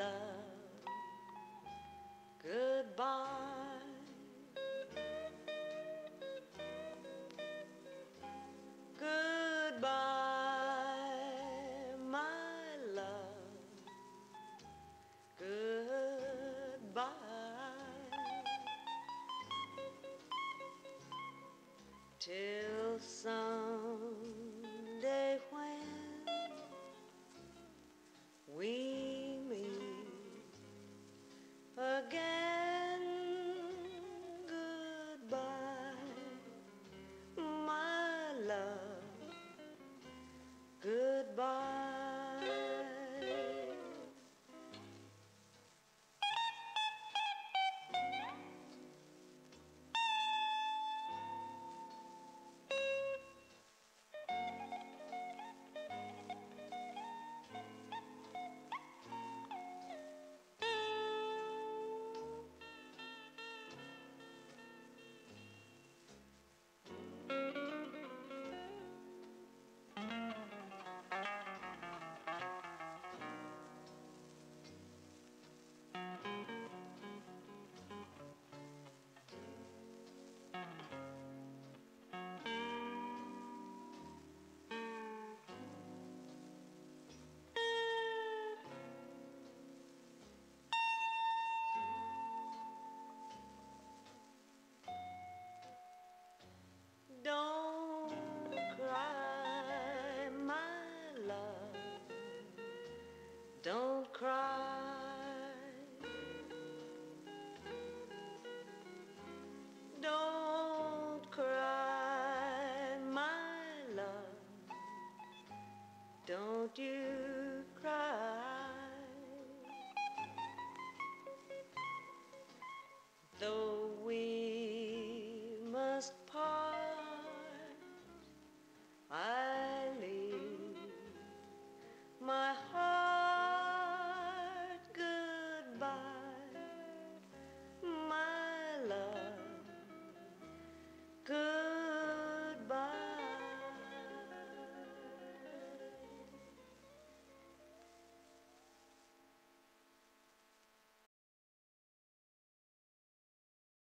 love, goodbye. Goodbye, my love, goodbye. Till some do.